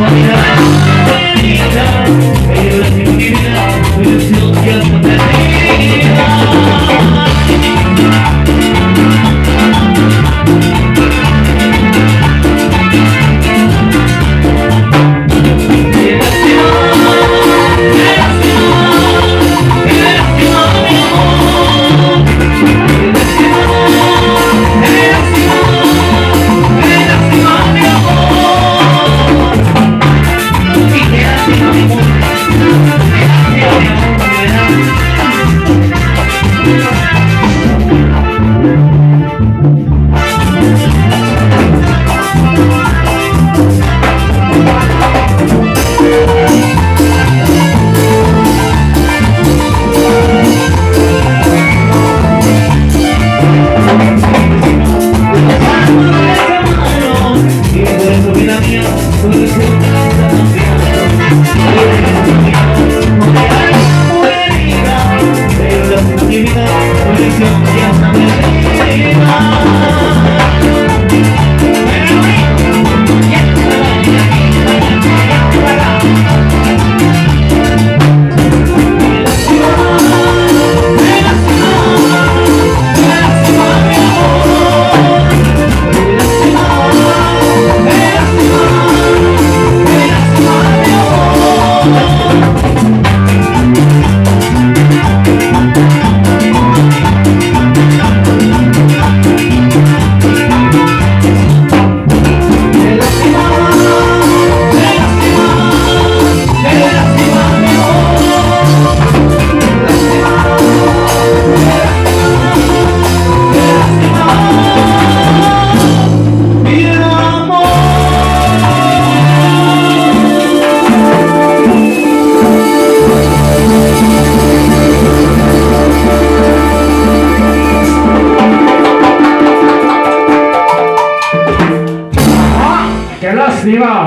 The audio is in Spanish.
Yeah. Thank you. 十一万